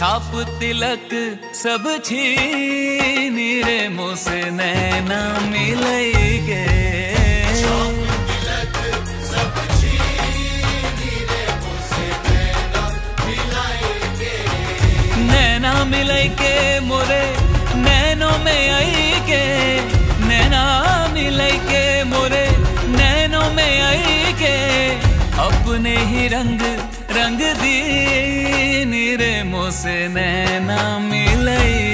छाप तिलक सब छीन रे मुझसे नैना मिलेगे। नैना मिले के मोरे, नैनो में आई के नैना मिले के मोरे, नैनो में आई के अपने ही रंग रंग दी मोसे नैना मिलेगे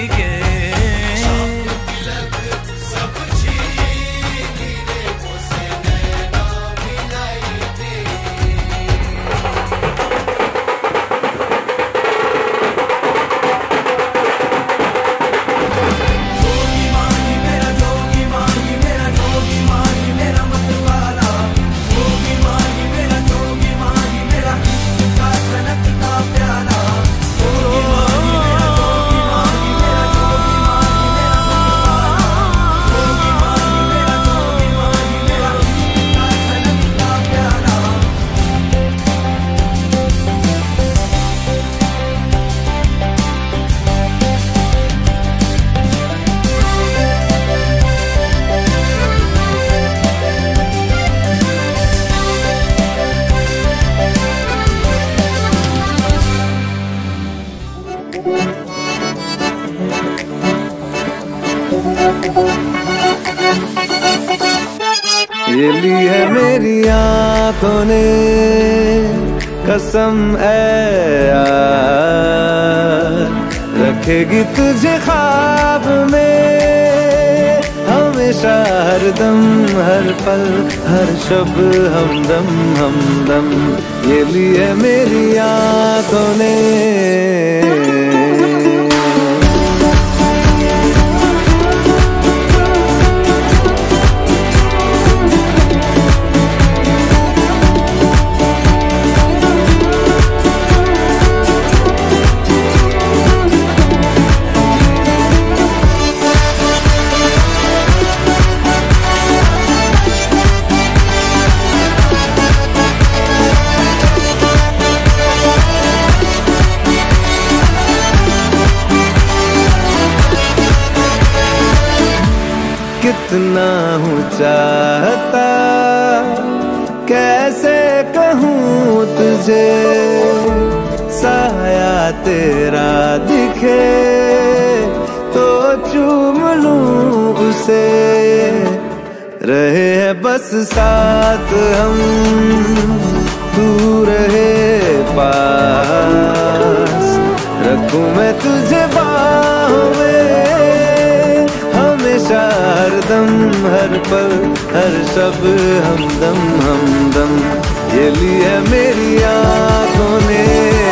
ये ली है मेरी आँखों ने, कसम है रखेगी तुझे ख्वाब में, हमेशा हर दम, हर पल, हर शब हमदम हमदम ये लिए मेरी आँखों ने। कितना हूँ चाहता, कैसे कहूँ तुझे? साया तेरा दिखे तो चूम लूँ उसे। रहे हैं बस साथ हम तू रहे पास। रखूँ मैं तुझे बाहों में हमेशा हर दम हर पल हर सब हमदम हमदम ये लिए मेरी आँखों ने।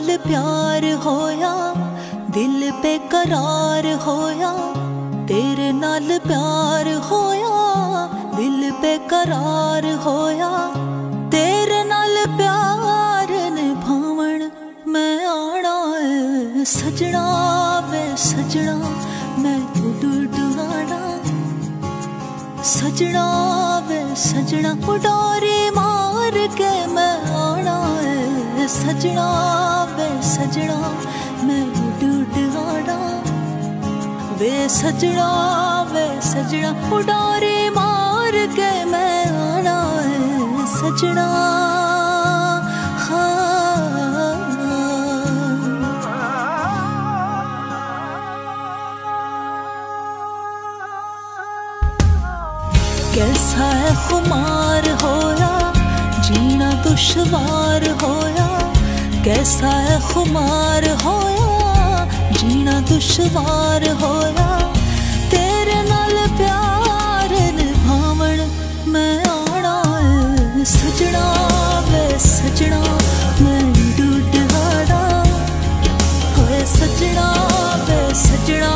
नाल प्यार होया, दिल पे करार होया, तेरे नाल प्यार होया, दिल पे करार होया, तेरे नाल प्यार निभावण मैं आना है, सजना वे सजना, मैं उड़ाना सजना वे सजना उडोरी मार के मैं आना है। सजना, वे सजना, मैं उड़ उड़ाना वे सजना वे सजना, उडारी मार के मैं आना है सजना। कैसा है खुमार जीना दुश्वार होया, कैसा है खुमार होया, जीना दुश्वार होया, तेरे नाल प्यार निभावण मैं आना है, सजना वे सजना, मैं डूड हाड़ा होए सजना वे सजना।